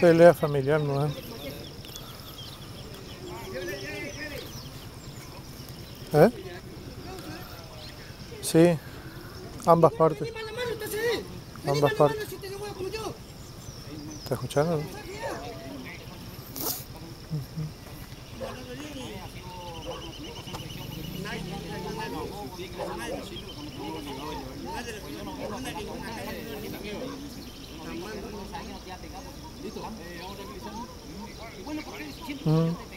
Pelea familiar, ¿no? ¿Eh? Sí, ambas partes. Ambas partes. ¿Estás escuchando? no? Bueno, porque siempre...